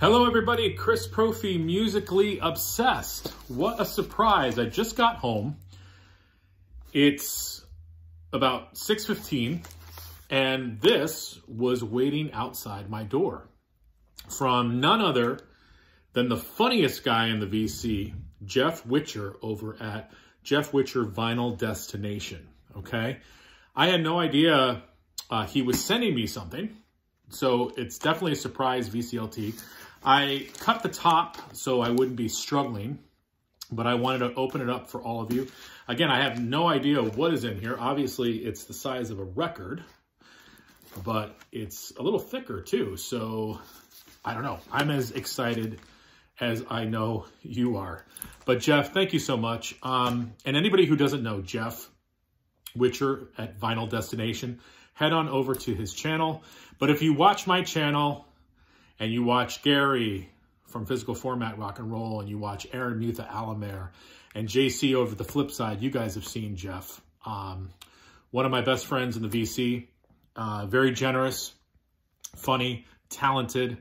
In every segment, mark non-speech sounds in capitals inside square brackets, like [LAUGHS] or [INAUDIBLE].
Hello everybody, Chris Propfe, Musically Obsessed. What a surprise, I just got home. It's about 6.15 and this was waiting outside my door from none other than the funniest guy in the VC, Jeff Whitcher over at Jeff Whitcher Vinyl Destination, okay? I had no idea uh, he was sending me something, so it's definitely a surprise VCLT. I cut the top so I wouldn't be struggling, but I wanted to open it up for all of you. Again, I have no idea what is in here. Obviously, it's the size of a record, but it's a little thicker too. So I don't know. I'm as excited as I know you are. But Jeff, thank you so much. Um, and anybody who doesn't know Jeff Whitcher at Vinyl Destination, head on over to his channel. But if you watch my channel, and you watch Gary from Physical Format Rock and Roll, and you watch Aaron Mutha Alamare, and JC over the flip side, you guys have seen Jeff. Um, one of my best friends in the VC, uh, very generous, funny, talented,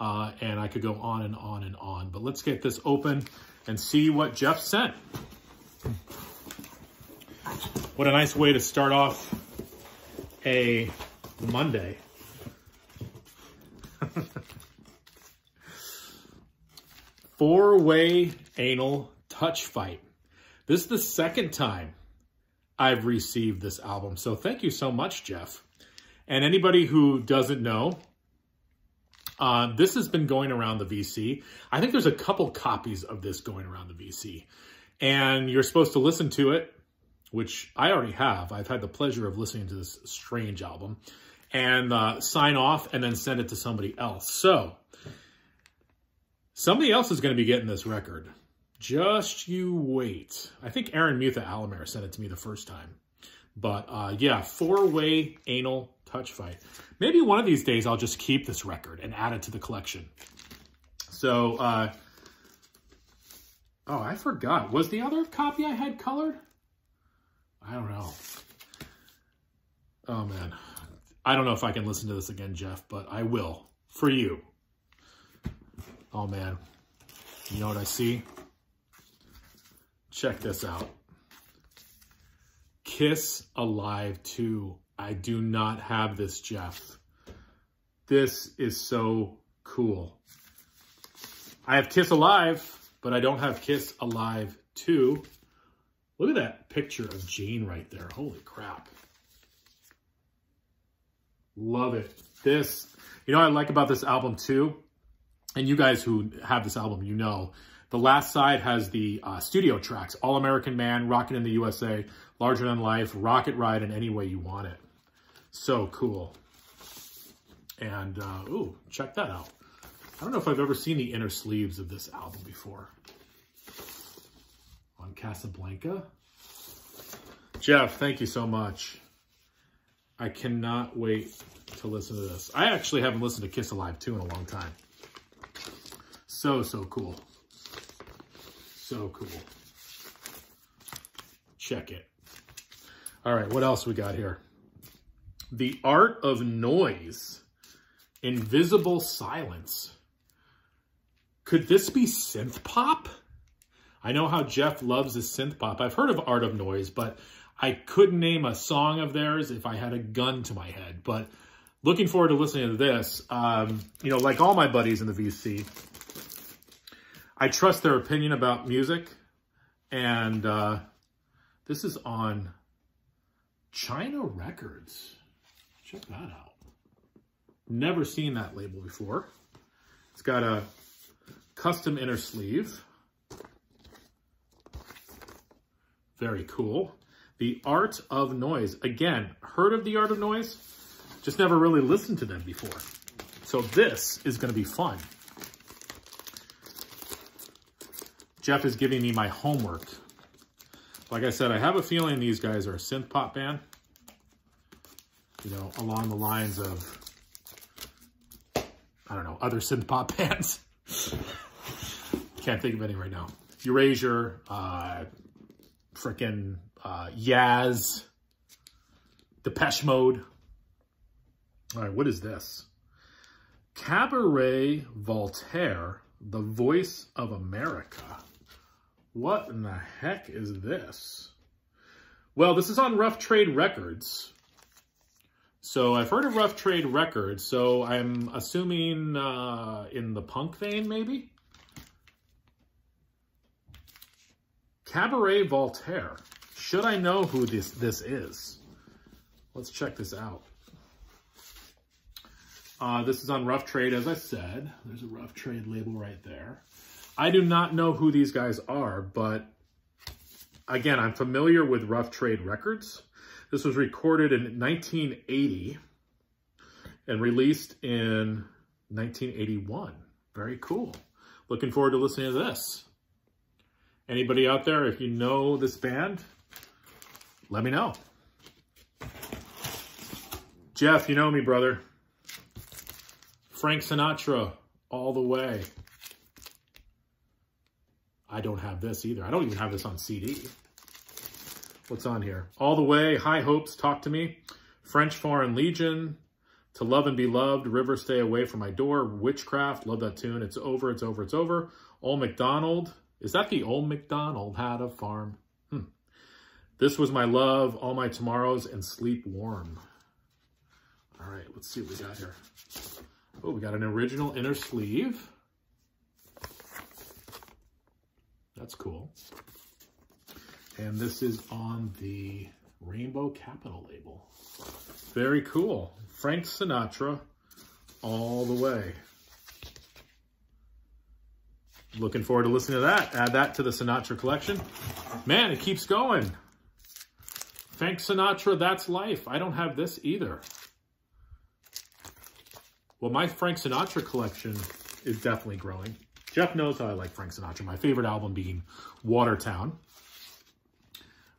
uh, and I could go on and on and on. But let's get this open and see what Jeff sent. What a nice way to start off a Monday. [LAUGHS] Four-way anal touch fight. This is the second time I've received this album. So thank you so much, Jeff. And anybody who doesn't know, uh, this has been going around the VC. I think there's a couple copies of this going around the VC. And you're supposed to listen to it, which I already have. I've had the pleasure of listening to this strange album. And uh, sign off and then send it to somebody else. So Somebody else is going to be getting this record. Just you wait. I think Aaron Mutha Alamare sent it to me the first time. But uh, yeah, four-way anal touch fight. Maybe one of these days I'll just keep this record and add it to the collection. So, uh, oh, I forgot. Was the other copy I had colored? I don't know. Oh, man. I don't know if I can listen to this again, Jeff, but I will. For you. Oh man, you know what I see? Check this out. Kiss Alive 2. I do not have this, Jeff. This is so cool. I have Kiss Alive, but I don't have Kiss Alive 2. Look at that picture of Gene right there. Holy crap. Love it. This, you know what I like about this album too? And you guys who have this album, you know, the last side has the uh, studio tracks, All American Man, Rockin' in the USA, Larger Than Life, Rocket Ride, and Any Way You Want It. So cool. And, uh, ooh, check that out. I don't know if I've ever seen the inner sleeves of this album before. On Casablanca. Jeff, thank you so much. I cannot wait to listen to this. I actually haven't listened to Kiss Alive 2 in a long time. So, so cool. So cool. Check it. All right, what else we got here? The Art of Noise. Invisible Silence. Could this be synth pop? I know how Jeff loves his synth pop. I've heard of Art of Noise, but I couldn't name a song of theirs if I had a gun to my head. But looking forward to listening to this. Um, you know, like all my buddies in the VC, I trust their opinion about music. And uh, this is on China Records. Check that out. Never seen that label before. It's got a custom inner sleeve. Very cool. The Art of Noise. Again, heard of The Art of Noise? Just never really listened to them before. So this is going to be fun. Jeff is giving me my homework. Like I said, I have a feeling these guys are a synth pop band. You know, along the lines of, I don't know, other synth pop [LAUGHS] bands. Can't think of any right now. Erasure, uh, frickin' uh, Yaz, Depeche Mode. All right, what is this? Cabaret Voltaire, the voice of America. What in the heck is this? Well, this is on Rough Trade Records. So I've heard of Rough Trade Records, so I'm assuming uh, in the punk vein, maybe? Cabaret Voltaire. Should I know who this, this is? Let's check this out. Uh, this is on Rough Trade, as I said. There's a Rough Trade label right there. I do not know who these guys are, but again, I'm familiar with Rough Trade Records. This was recorded in 1980 and released in 1981. Very cool. Looking forward to listening to this. Anybody out there, if you know this band, let me know. Jeff, you know me, brother. Frank Sinatra, all the way. I don't have this either. I don't even have this on CD. What's on here? All the way, High Hopes, Talk to Me. French Foreign Legion, To Love and Be Loved, River Stay Away from My Door, Witchcraft, love that tune. It's Over, It's Over, It's Over. Old MacDonald. Is that the Old MacDonald had a farm? Hmm. This Was My Love, All My Tomorrows, and Sleep Warm. All right, let's see what we got here. Oh, we got an original inner sleeve. That's cool. And this is on the Rainbow Capitol label. Very cool. Frank Sinatra all the way. Looking forward to listening to that. Add that to the Sinatra collection. Man, it keeps going. Frank Sinatra, That's Life. I don't have this either. Well, my Frank Sinatra collection is definitely growing. Jeff knows how I like Frank Sinatra. My favorite album being Watertown.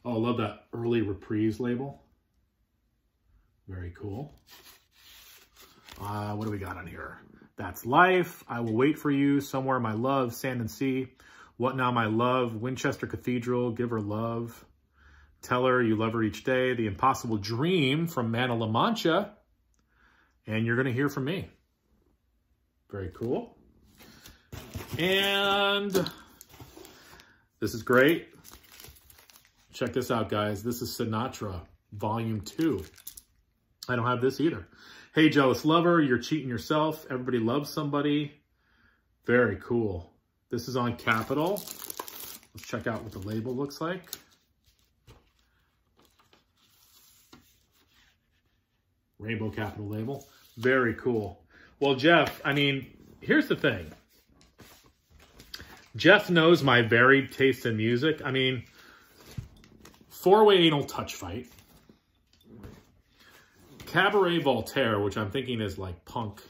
Oh, I love that early reprise label. Very cool. Uh, what do we got on here? That's Life, I Will Wait For You, Somewhere My Love, Sand and Sea, What Now My Love, Winchester Cathedral, Give Her Love, Tell Her You Love Her Each Day, The Impossible Dream from Man of La Mancha, and you're going to hear from me. Very cool. And this is great. Check this out, guys. This is Sinatra, Volume 2. I don't have this either. Hey, Jealous Lover, you're cheating yourself. Everybody loves somebody. Very cool. This is on Capitol. Let's check out what the label looks like. Rainbow Capitol label. Very cool. Well, Jeff, I mean, here's the thing. Jeff knows my varied taste in music. I mean, four-way anal touch fight. Cabaret Voltaire, which I'm thinking is like punk.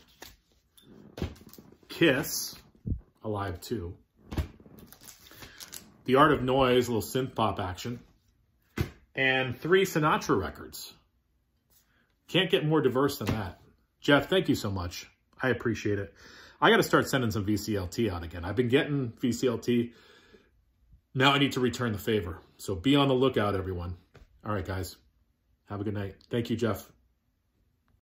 Kiss, Alive 2. The Art of Noise, a little synth pop action. And three Sinatra records. Can't get more diverse than that. Jeff, thank you so much. I appreciate it. I got to start sending some VCLT out again. I've been getting VCLT. Now I need to return the favor. So be on the lookout, everyone. All right, guys. Have a good night. Thank you, Jeff.